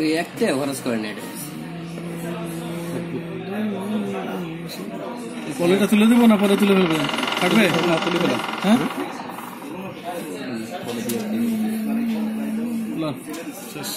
reactive horus coordinates. পলিটা তুলে দেবো না পরে তুলে ফেলবেন থাকবে? না তুলে ফেলাম হ্যাঁ শেষ।